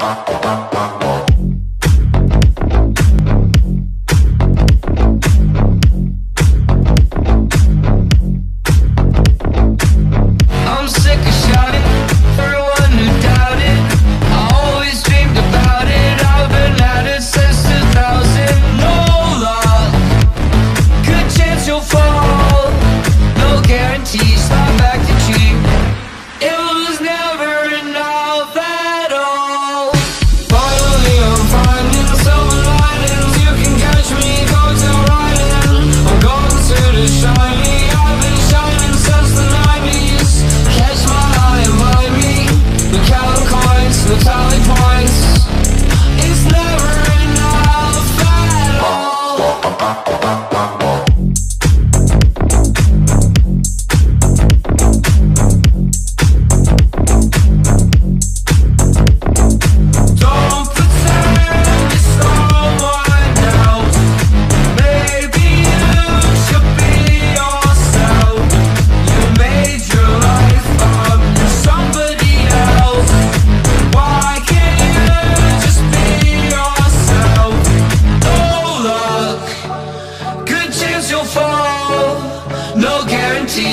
Música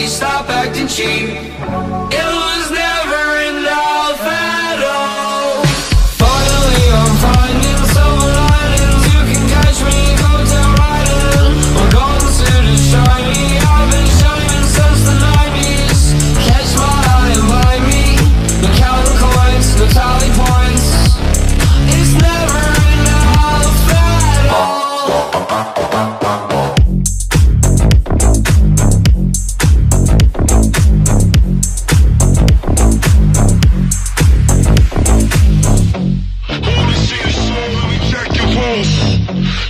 stop acting cheap. It'll Thank you.